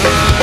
Attention.